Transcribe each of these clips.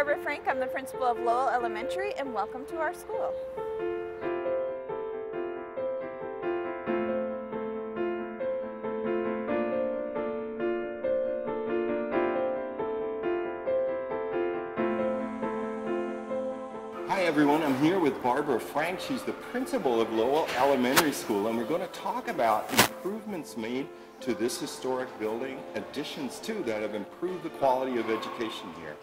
Barbara Frank. I'm the principal of Lowell Elementary and welcome to our school. Hi everyone, I'm here with Barbara Frank. She's the principal of Lowell Elementary School and we're going to talk about improvements made to this historic building, additions too that have improved the quality of education here.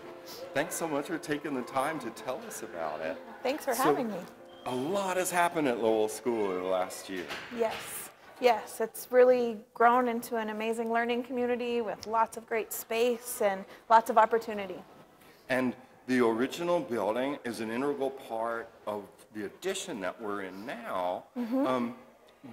Thanks so much for taking the time to tell us about it. Thanks for So, having me. A lot has happened at Lowell School in the last year. Yes, yes, it's really grown into an amazing learning community with lots of great space and lots of opportunity. And the original building is an integral part of the addition that we're in now. Mm-hmm. Um,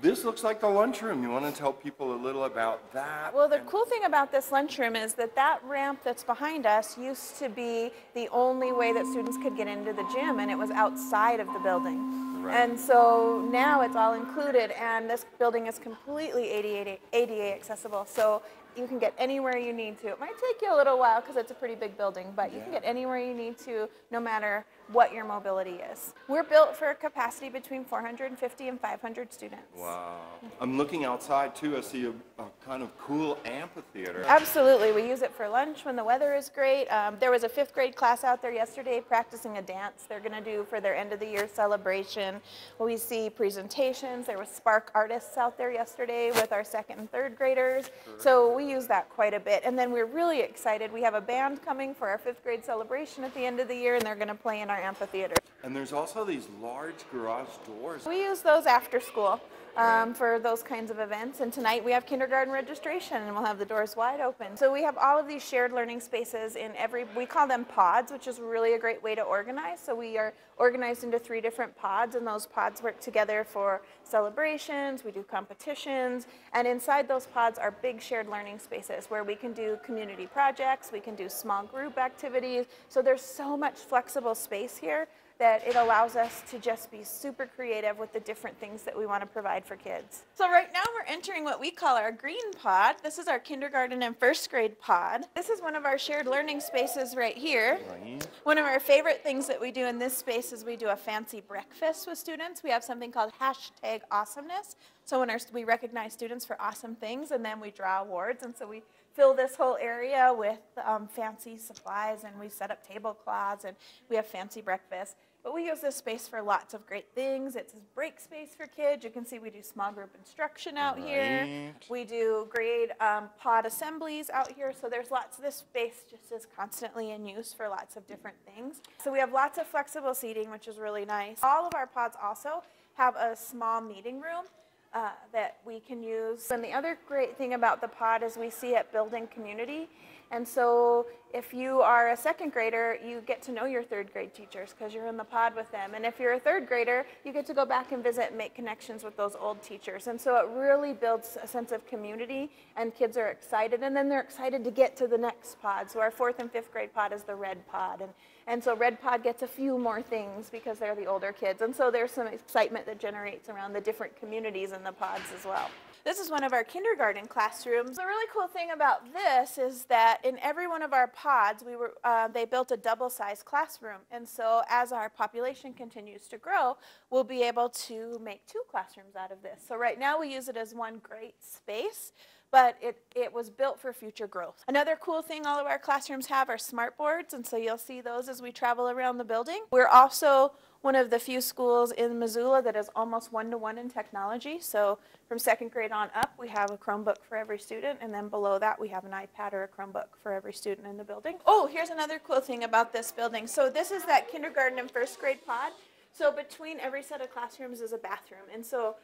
this looks like the lunchroom. You want to tell people a little about that? Well, the cool thing about this lunchroom is that that ramp that's behind us used to be the only way that students could get into the gym, and it was outside of the building. Right. And so now it's all included, and this building is completely ADA, ADA accessible. So you can get anywhere you need to. It might take you a little while because it's a pretty big building, but you can get anywhere you need to, no matter what your mobility is. We're built for a capacity between 450 and 500 students. Wow. I'm looking outside too. I see a, a kind of cool amphitheater. Absolutely. We use it for lunch when the weather is great. Um, there was a fifth grade class out there yesterday practicing a dance they're going to do for their end of the year celebration. We see presentations. There was Spark artists out there yesterday with our second and third graders. So we use that quite a bit. And then we're really excited. We have a band coming for our fifth grade celebration at the end of the year, and they're going to play in our amphitheater. And there's also these large garage doors. We use those after school um, for those kinds of events. And tonight we have kindergarten registration and we'll have the doors wide open. So we have all of these shared learning spaces in every, we call them pods, which is really a great way to organize. So we are organized into three different pods and those pods work together for celebrations, we do competitions, and inside those pods are big shared learning spaces where we can do community projects, we can do small group activities. So there's so much flexible space here that it allows us to just be super creative with the different things that we want to provide for kids. So right now we're entering what we call our green pod. This is our kindergarten and first grade pod. This is one of our shared learning spaces right here. One of our favorite things that we do in this space is we do a fancy breakfast with students. We have something called hashtag awesomeness. So when our, we recognize students for awesome things and then we draw awards. And so we fill this whole area with um, fancy supplies and we set up tablecloths and we have fancy breakfast. But we use this space for lots of great things. It's a break space for kids. You can see we do small group instruction out here. We do grade um, pod assemblies out here, so there's lots, of this space just is constantly in use for lots of different things. So we have lots of flexible seating, which is really nice. All of our pods also have a small meeting room uh, that we can use. And the other great thing about the pod is we see it building community. And so if you are a second grader, you get to know your third grade teachers because you're in the pod with them. And if you're a third grader, you get to go back and visit and make connections with those old teachers. And so it really builds a sense of community and kids are excited. And then they're excited to get to the next pod. So our fourth and fifth grade pod is the red pod. And, and so red pod gets a few more things because they're the older kids. And so there's some excitement that generates around the different communities in the pods as well. This is one of our kindergarten classrooms. The really cool thing about this is that in every one of our pods, we were, uh, they built a double-sized classroom. And so as our population continues to grow, we'll be able to make two classrooms out of this. So right now we use it as one great space, but it, it was built for future growth. Another cool thing all of our classrooms have are smart boards, and so you'll see those as we travel around the building. We're also one of the few schools in Missoula that is almost one-to-one in technology. So from second grade on up, we have a Chromebook for every student, and then below that, we have an iPad or a Chromebook for every student in the building. Oh, here's another cool thing about this building. So this is that kindergarten and first grade pod. So between every set of classrooms is a bathroom, and so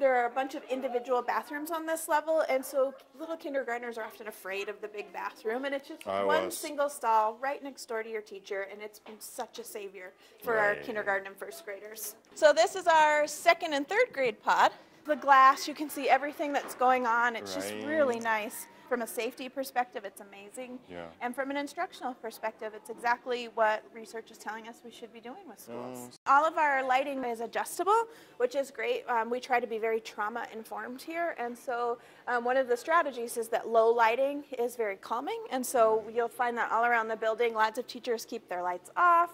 there are a bunch of individual bathrooms on this level, and so little kindergartners are often afraid of the big bathroom, and it's just I one was. single stall right next door to your teacher, and it's been such a savior for our kindergarten and first graders. So this is our second and third grade pod. The glass, you can see everything that's going on. It's just really nice. From a safety perspective, it's amazing. Yeah. And from an instructional perspective, it's exactly what research is telling us we should be doing with schools. Oh. All of our lighting is adjustable, which is great. Um, we try to be very trauma informed here. And so, um, one of the strategies is that low lighting is very calming. And so, you'll find that all around the building, lots of teachers keep their lights off.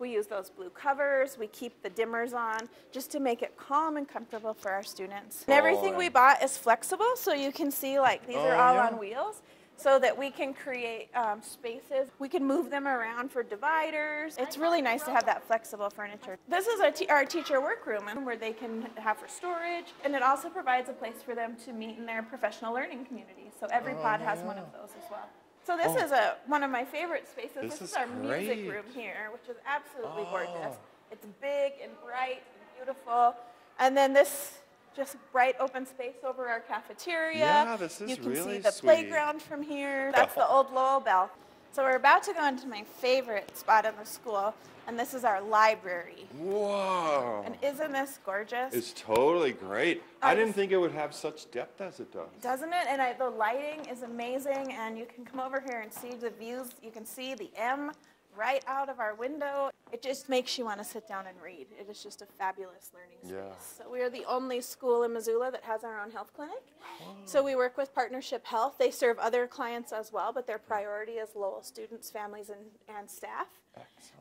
We use those blue covers. We keep the dimmers on just to make it calm and comfortable for our students. And everything we bought is flexible, so you can see like these are Oh, all yeah. on wheels so that we can create um, spaces. We can move them around for dividers. It's really nice to have that flexible furniture. This is our, our teacher workroom where they can have for storage, and it also provides a place for them to meet in their professional learning community. So every Oh, pod has one of those as well. So this oh. is a one of my favorite spaces. This This, is is our music room here, which is absolutely Oh. gorgeous. It's big and bright and beautiful. And then this just bright open space over our cafeteria. Yeah, this is You can really see the sweet. playground from here. That's the old Lowell Bell. So we're about to go into my favorite spot in the school, and this is our library. Whoa. And isn't this gorgeous? It's totally great. I I didn't think it would have such depth as it does. Doesn't it? And I, the lighting is amazing, and you can come over here and see the views. You can see the M right out of our window. It just makes you want to sit down and read. It is just a fabulous learning space. Yeah. So we are the only school in Missoula that has our own health clinic. Oh. So we work with Partnership Health. They serve other clients as well, but their priority is Lowell students, families, and, and staff.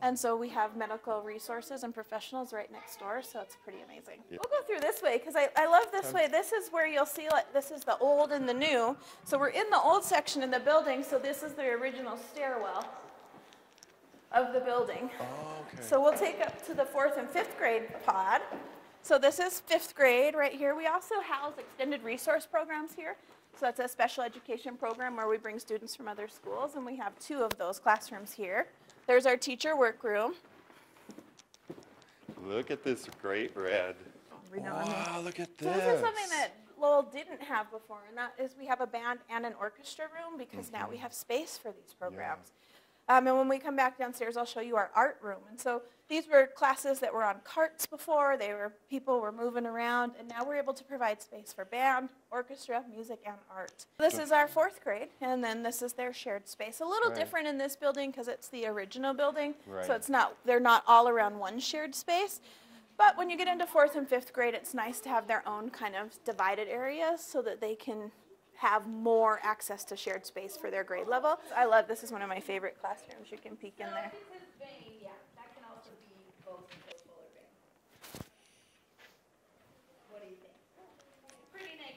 And so we have medical resources and professionals right next door, so it's pretty amazing. We'll go through this way because I, I love this way. This is where you'll see like this is the old and the new. So we're in the old section in the building, so this is the original stairwell of the building. Oh, okay. So we'll take up to the fourth and fifth grade pod. So this is fifth grade right here. We also house extended resource programs here. So that's a special education program where we bring students from other schools, and we have two of those classrooms here. There's our teacher workroom. Look at this great red. We know, I mean- Wow, look at this. So this. is something that Lowell didn't have before, and that is we have a band and an orchestra room because mm-hmm. now we have space for these programs. Um, and when we come back downstairs, I'll show you our art room. And so these were classes that were on carts before. They were people were moving around, and now we're able to provide space for band, orchestra, music, and art. This is our fourth grade, and then this is their shared space. A little Right. different in this building because it's the original building, Right. so it's not they're not all around one shared space. But when you get into fourth and fifth grade, it's nice to have their own kind of divided areas so that they can have more access to shared space for their grade level. I love this is one of my favorite classrooms. You can peek in there. This is vein, yeah, that can also be both purple or vein. What do you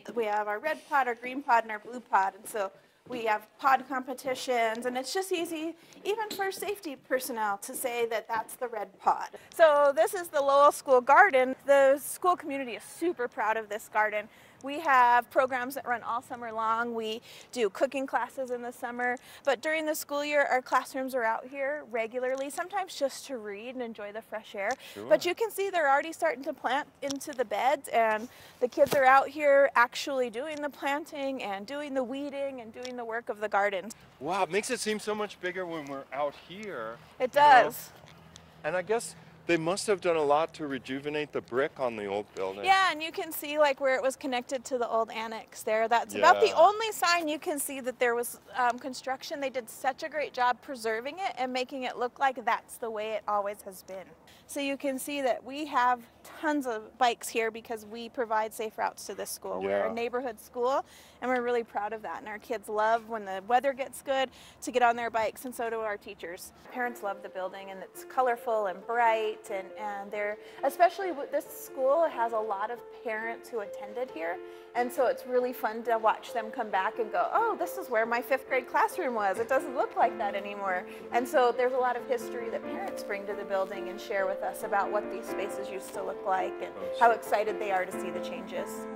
think? We have our red pod, our green pod, and our blue pod, and so we have pod competitions, and it's just easy, even for safety personnel, to say that that's the red pod. So this is the Lowell School Garden. The school community is super proud of this garden. We have programs that run all summer long. We do cooking classes in the summer, but during the school year, our classrooms are out here regularly, sometimes just to read and enjoy the fresh air. But you can see they're already starting to plant into the beds, and the kids are out here actually doing the planting and doing the weeding and doing the work of the garden. Wow, it makes it seem so much bigger when we're out here. It you know? does. And I guess they must have done a lot to rejuvenate the brick on the old building. Yeah, and you can see like where it was connected to the old annex there. That's about the only sign you can see that there was um, construction. They did such a great job preserving it and making it look like that's the way it always has been. So you can see that we have tons of bikes here because we provide safe routes to this school. We're a neighborhood school and we're really proud of that. And our kids love when the weather gets good to get on their bikes and so do our teachers. Parents love the building and it's colorful and bright and, and they're, especially with this school has a lot of parents who attended here. And so it's really fun to watch them come back and go, oh, this is where my fifth grade classroom was. It doesn't look like that anymore. And so there's a lot of history that parents bring to the building and share with us about what these spaces used to look like and Oh, how excited they are to see the changes.